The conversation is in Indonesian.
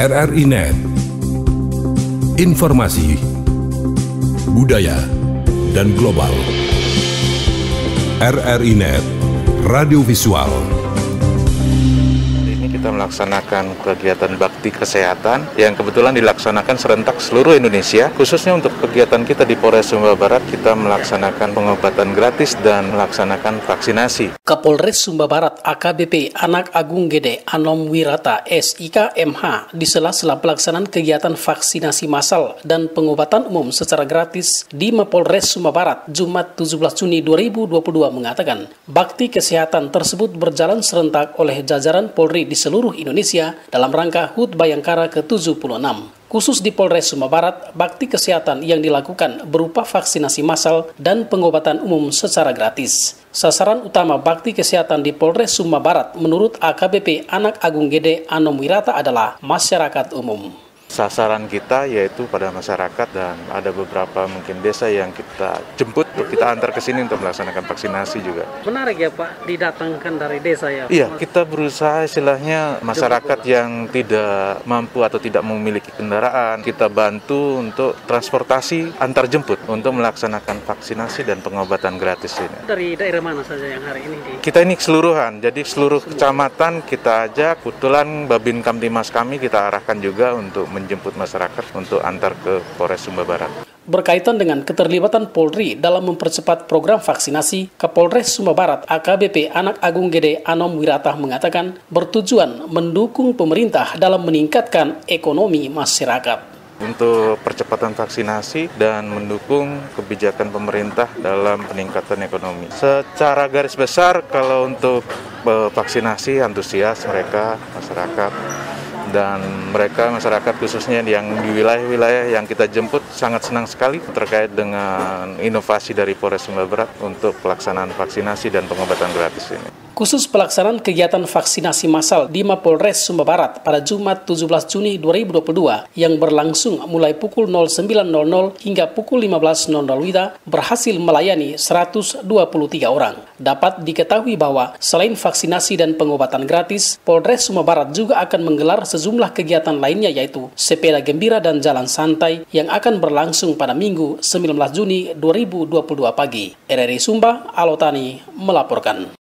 RRI Net. Informasi, budaya, dan global. RRI Net, radio visual kita melaksanakan kegiatan bakti kesehatan yang kebetulan dilaksanakan serentak seluruh Indonesia. Khususnya untuk kegiatan kita di Polres Sumba Barat, kita melaksanakan pengobatan gratis dan melaksanakan vaksinasi. Kapolres Sumba Barat AKBP Anak Agung Gede Anom Wirata SIK MH di sela-sela pelaksanaan kegiatan vaksinasi massal dan pengobatan umum secara gratis di Mapolres Sumba Barat Jumat 17 Juni 2022 mengatakan bakti kesehatan tersebut berjalan serentak oleh jajaran Polri di seluruh Indonesia dalam rangka HUT Bayangkara ke-76. Khusus di Polres Sumba Barat, bakti kesehatan yang dilakukan berupa vaksinasi massal dan pengobatan umum secara gratis. Sasaran utama bakti kesehatan di Polres Sumba Barat menurut AKBP Anak Agung Gede Anom Wirata adalah masyarakat umum. Sasaran kita yaitu pada masyarakat dan ada beberapa mungkin desa yang kita jemput untuk kita antar ke sini untuk melaksanakan vaksinasi juga. Menarik ya Pak, didatangkan dari desa ya? Iya, kita berusaha istilahnya masyarakat yang tidak mampu atau tidak memiliki kendaraan, kita bantu untuk transportasi antar jemput untuk melaksanakan vaksinasi dan pengobatan gratis ini. Dari daerah mana saja yang hari ini? Di... Kita ini keseluruhan, jadi seluruh kecamatan kita ajak, kebetulan Babin Kamtimas kami kita arahkan juga untuk menjemput masyarakat untuk antar ke Polres Sumba Barat. Berkaitan dengan keterlibatan Polri dalam mempercepat program vaksinasi, Kapolres Sumba Barat AKBP Anak Agung Gede Anom Wiratah mengatakan bertujuan mendukung pemerintah dalam meningkatkan ekonomi masyarakat untuk percepatan vaksinasi dan mendukung kebijakan pemerintah dalam peningkatan ekonomi. Secara garis besar kalau untuk eh, vaksinasi antusias mereka masyarakat dan mereka masyarakat khususnya yang di wilayah-wilayah yang kita jemput sangat senang sekali terkait dengan inovasi dari Polres Sumba Barat untuk pelaksanaan vaksinasi dan pengobatan gratis ini. Khusus pelaksanaan kegiatan vaksinasi massal di Mapolres Sumba Barat pada Jumat 17 Juni 2022 yang berlangsung mulai pukul 09.00 hingga pukul 15.00 WITA berhasil melayani 123 orang. Dapat diketahui bahwa selain vaksinasi dan pengobatan gratis, Polres Sumba Barat juga akan menggelar sejumlah kegiatan lainnya yaitu sepeda gembira dan jalan santai yang akan berlangsung pada Minggu 19 Juni 2022 pagi. RRI Sumba, Alotani melaporkan.